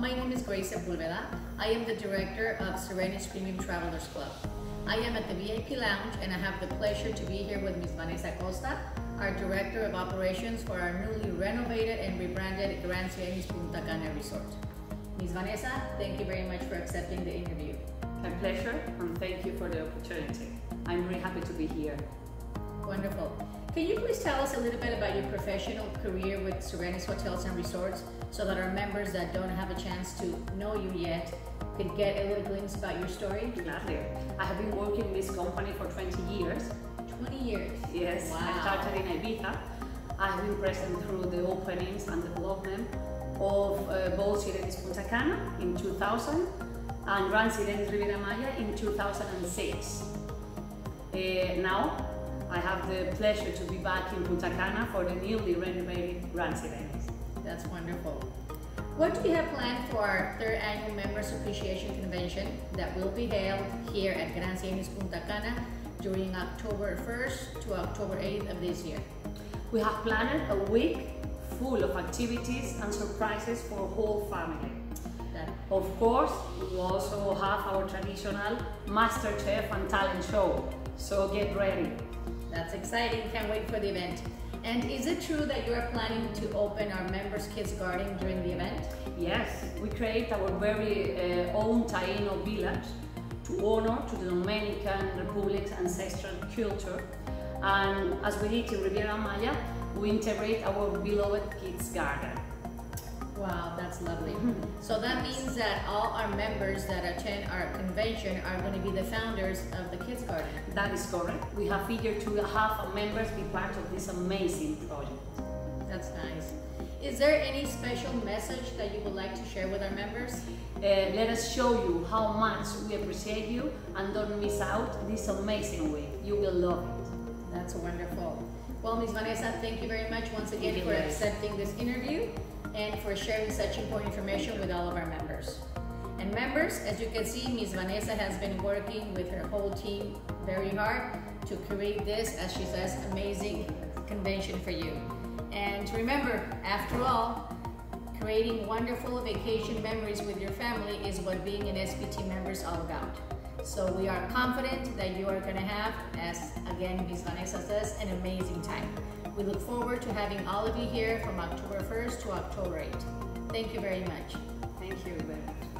my name is Grace Sepulveda. I am the director of Sirenis Premium Travelers Club. I am at the VIP Lounge and I have the pleasure to be here with Ms. Vanessa Costa, our Director of Operations for our newly renovated and rebranded Grand Sirenis Punta Cana Resort. Ms. Vanessa, thank you very much for accepting the interview. My pleasure, and thank you for the opportunity. I'm very happy to be here. Wonderful. Can you please tell us a little bit about your professional career with Sirenis Hotels and Resorts so that our members that don't have a chance to know you yet could get a little glimpse about your story? Gladly. I have been working in this company for 20 years. 20 years. Yes, Wow. I started in Ibiza. I have been present through the openings and development of uh, both Sirenis Punta Cana in 2000 and Grand Sirenis Riviera Maya in 2006. Uh, now, I have the pleasure to be back in Punta Cana for the newly renovated Grand Sirenis. That's wonderful. What do you have planned for our third annual Members Appreciation Convention that will be held here at Gran Sirenis Punta Cana during October 1st to October 8th of this year? We have planned a week full of activities and surprises for whole family. Of course, we also have our traditional Master Chef and talent show, so get ready. That's exciting. Can't wait for the event. And is it true that you are planning to open our Members Kids Garden during the event? Yes, we create our very uh, own Taino village to honor to the Dominican Republic's ancestral culture. And as we did in Riviera Maya, we integrate our beloved kids garden. Wow, that's lovely. So that means that all our members that attend our convention are going to be the founders of the Kids Garden. That is correct. We have figured to have our members be part of this amazing project. That's nice. Is there any special message that you would like to share with our members? Uh, let us show you how much we appreciate you and don't miss out this amazing week. You will love it. That's wonderful. Well, Ms. Vanessa, thank you very much once again for accepting this interview and for sharing such important information with all of our members. And members, as you can see, Ms. Vanessa has been working with her whole team very hard to create this, as she says, amazing convention for you. And remember, after all, creating wonderful vacation memories with your family is what being an SPT member is all about. So we are confident that you are going to have, as again Ms. Vanessa says, an amazing time. We look forward to having all of you here from October 1st to October 8th. Thank you very much. Thank you very much.